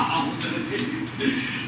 ああ、本当に。